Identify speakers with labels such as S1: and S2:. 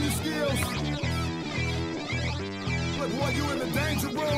S1: your skills. Look, boy, you in the danger room.